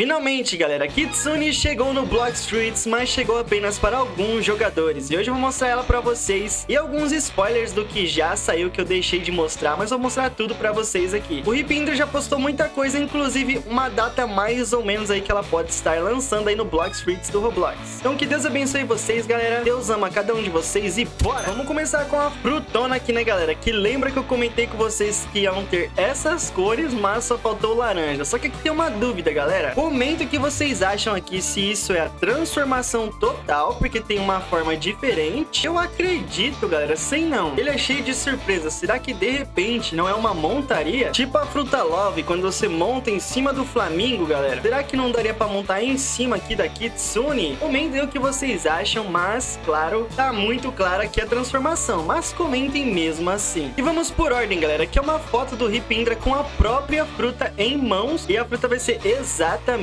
Finalmente, galera, Kitsune chegou no Block Streets, mas chegou apenas para alguns jogadores. E hoje eu vou mostrar ela para vocês e alguns spoilers do que já saiu que eu deixei de mostrar, mas vou mostrar tudo para vocês aqui. O Ripindra já postou muita coisa, inclusive uma data mais ou menos aí que ela pode estar lançando aí no Block Streets do Roblox. Então que Deus abençoe vocês, galera. Deus ama cada um de vocês e bora! Vamos começar com a frutona aqui, né, galera? Que lembra que eu comentei com vocês que iam ter essas cores, mas só faltou laranja. Só que aqui tem uma dúvida, galera. Comenta o que vocês acham aqui, se isso é a transformação total, porque tem uma forma diferente. Eu acredito, galera, sem não. Ele é cheio de surpresa. Será que de repente não é uma montaria? Tipo a Fruta Love, quando você monta em cima do Flamingo, galera. Será que não daria pra montar em cima aqui da Kitsune? Comentem o que vocês acham, mas, claro, tá muito clara aqui a transformação. Mas comentem mesmo assim. E vamos por ordem, galera, que é uma foto do Ripindra com a própria fruta em mãos. E a fruta vai ser exatamente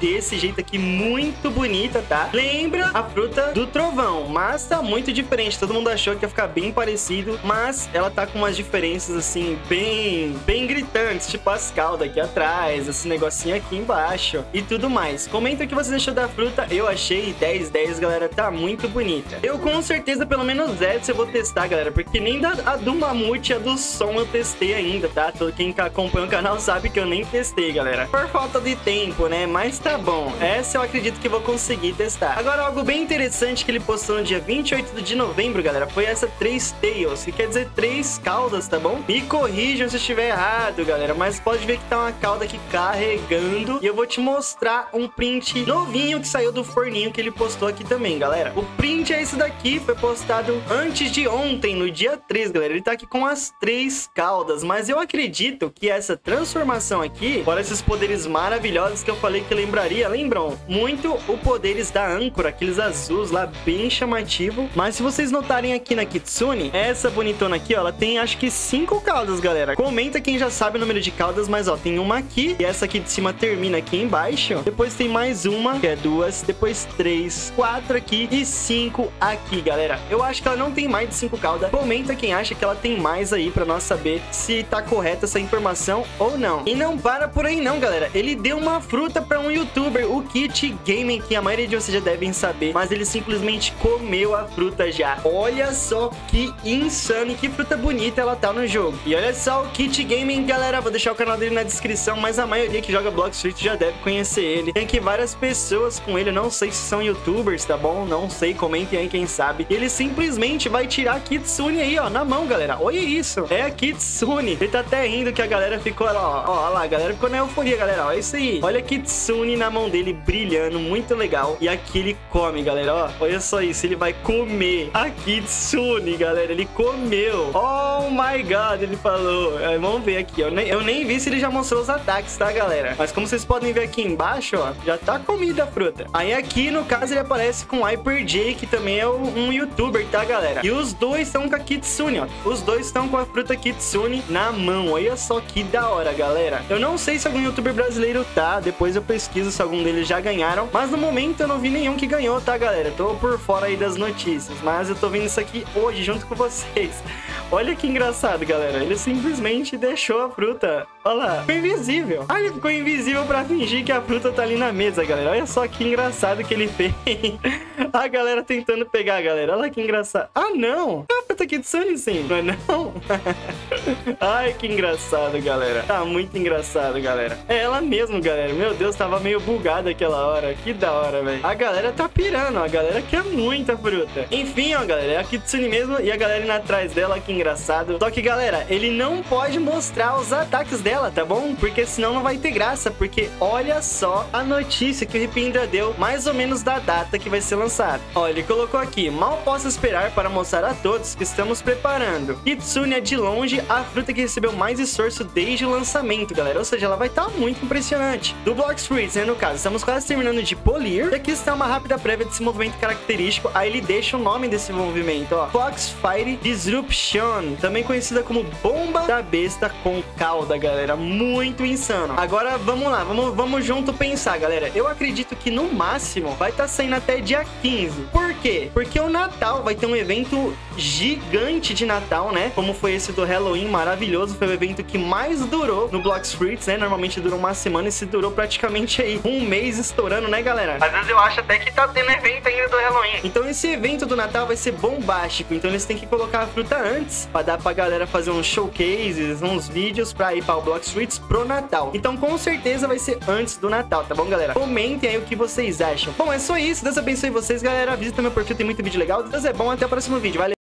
desse jeito aqui, muito bonita, tá? Lembra a fruta do trovão, mas tá muito diferente. Todo mundo achou que ia ficar bem parecido, mas ela tá com umas diferenças, assim, bem, bem gritantes, tipo as caudas aqui atrás, esse negocinho aqui embaixo e tudo mais. Comenta o que você achou da fruta, eu achei 10 10, galera, tá muito bonita. Eu com certeza, pelo menos essa eu vou testar, galera, porque nem da, a do mamute e a do som eu testei ainda, tá? Todo quem acompanha o canal sabe que eu nem testei, galera. Por falta de tempo, né? Mas tá bom. Essa eu acredito que vou conseguir testar. Agora, algo bem interessante que ele postou no dia 28 de novembro, galera, foi essa três tails, que quer dizer três caudas, tá bom? Me corrijam se estiver errado, galera, mas pode ver que tá uma cauda aqui carregando. E eu vou te mostrar um print novinho que saiu do forninho que ele postou aqui também, galera. O print é esse daqui, foi postado antes de ontem, no dia 3, galera. Ele tá aqui com as três caudas, mas eu acredito que essa transformação aqui, fora esses poderes maravilhosos que eu falei que lembraria, lembram? Muito o poderes da âncora, aqueles azuis lá, bem chamativo. Mas se vocês notarem aqui na Kitsune, essa bonitona aqui, ó, ela tem acho que cinco caudas, galera. Comenta quem já sabe o número de caudas, mas ó, tem uma aqui, e essa aqui de cima termina aqui embaixo. Depois tem mais uma, que é duas, depois três, quatro aqui e cinco aqui, galera. Eu acho que ela não tem mais de cinco caudas. Comenta quem acha que ela tem mais aí pra nós saber se tá correta essa informação ou não. E não para por aí não, galera. Ele deu uma fruta pra um youtuber, o Kit Gaming, que a maioria de vocês já devem saber, mas ele simplesmente comeu a fruta já. Olha só que insano e que fruta bonita ela tá no jogo. E olha só o Kit Gaming, galera, vou deixar o canal dele na descrição, mas a maioria que joga Block Street já deve conhecer ele. Tem aqui várias pessoas com ele, não sei se são youtubers, tá bom? Não sei, comentem aí quem sabe. Ele simplesmente vai tirar a Kitsune aí, ó, na mão, galera. Olha isso, é a Kitsune. Ele tá até rindo que a galera ficou, ó, ó, ó lá, a galera ficou na euforia, galera, ó, é isso aí. Olha a Kitsune na mão dele, brilhando, muito legal. E aqui ele come, galera, ó, olha só isso, ele vai comer a Kitsune, galera, ele comeu. Oh my God, ele falou. É, vamos ver aqui, eu nem, eu nem vi se ele já mostrou os ataques, tá, galera? Mas como vocês podem ver aqui embaixo, ó, já tá comida a fruta. Aí aqui, no caso, ele aparece com Hyper J, que também é um youtuber, tá, galera? E os dois estão com a Kitsune, ó. Os dois estão com a fruta Kitsune na mão. Olha só que da hora, galera. Eu não sei se algum youtuber brasileiro tá, depois eu pesquiso se algum deles já ganharam, mas no momento eu não vi nenhum que ganhou, tá, galera? Tô por fora aí das notícias, mas eu tô vendo isso aqui hoje junto com vocês. Olha que engraçado, galera. Ele simplesmente deixou a fruta. Olha lá. Ficou invisível. Ah, ele ficou invisível pra fingir que a fruta tá ali na mesa, galera. Olha só que engraçado que ele fez. a galera tentando pegar, galera. Olha que engraçado. Ah, não. A fruta aqui de Sunny sim. Não é não? Ai, que engraçado, galera. Tá muito engraçado, galera. É ela mesmo, galera. Meu Deus, tava meio bugada aquela hora. Que da hora, velho. A galera tá pirando. A galera quer muita fruta. Enfim, ó, galera. É a Kitsune mesmo. E a galera indo atrás dela. Que engraçado. Só que, galera, ele não pode mostrar os ataques dela, tá bom? Porque senão não vai ter graça. Porque olha só a notícia que o Ripindra deu, mais ou menos da data que vai ser lançado. Ó, ele colocou aqui. Mal posso esperar para mostrar a todos que estamos preparando. Kitsune é de longe a fruta que recebeu mais esforço desde o lançamento, galera. Ou seja, ela vai estar tá muito impressionante. Do Block Streets, né, no caso, estamos quase terminando de polir. E aqui está uma rápida prévia desse movimento característico. Aí ele deixa o nome desse movimento, ó. Foxfire Disruption, também conhecida como bomba da besta com cauda, galera. Muito insano. Agora, vamos lá, vamos, vamos junto pensar, galera. Eu acredito que no máximo vai estar tá saindo até dia 15. Por quê? Porque o Natal vai ter um evento gigante de Natal, né? Como foi esse do Halloween Maravilhoso. Foi o evento que mais durou no Blox Fruits, né? Normalmente dura uma semana e se durou praticamente aí um mês estourando, né, galera? Às vezes eu acho até que tá tendo evento ainda do Halloween. Então esse evento do Natal vai ser bombástico. Então eles têm que colocar a fruta antes pra dar pra galera fazer uns showcases, uns vídeos pra ir para o Blox Fruits pro Natal. Então com certeza vai ser antes do Natal, tá bom, galera? Comentem aí o que vocês acham. Bom, é só isso. Deus abençoe vocês, galera. Visita meu perfil, tem muito vídeo legal. Deus é bom. Até o próximo vídeo. Valeu!